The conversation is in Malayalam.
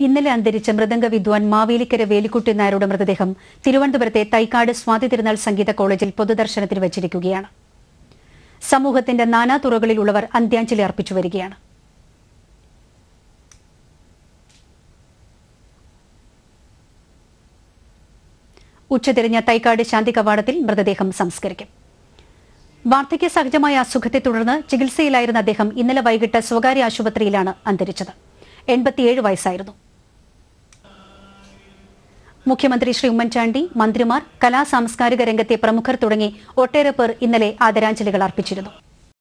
ഇന്നലെ അന്തരിച്ച മൃദംഗ വിദ്വാൻ മാവേലിക്കര വേലിക്കുട്ടി നായരുടെ മൃതദേഹം തിരുവനന്തപുരത്തെ തൈക്കാട് സ്വാതി തിരുനാൾ സംഗീത കോളേജിൽ പൊതുദർശനത്തിന് വച്ചിരിക്കുകയാണ്. സമൂഹത്തിന്റെ നാനാ തുറകളിലുള്ളവർ അന്ത്യാഞ്ജലി അർപ്പിച്ചു വരികയാണ്. ഉച്ചതിരിഞ്ഞ തൈക്കാട് ശാന്തി കവാടത്തിൽ മൃതദേഹം സംസ്കരിക്കും. വാർദ്ധക്യ സഹജമായ അസുഖത്തെ തുടർന്ന് ചികിത്സയിലായിരുന്ന അദ്ദേഹം ഇന്നലെ വൈകിട്ട് സ്വകാര്യ ആശുപത്രിയിലാണ് അന്തരിച്ചത്. എൺപത്തിയേഴ് വയസ്സായിരുന്നു. മുഖ്യമന്ത്രി ശ്രീ ഉമ്മൻചാണ്ടി മന്ത്രിമാർ കലാ സാംസ്കാരിക രംഗത്തെ പ്രമുഖർ തുടങ്ങി ഒട്ടേറെ പേർ ഇന്നലെ ആദരാഞ്ജലികൾ അർപ്പിച്ചിരുന്നു.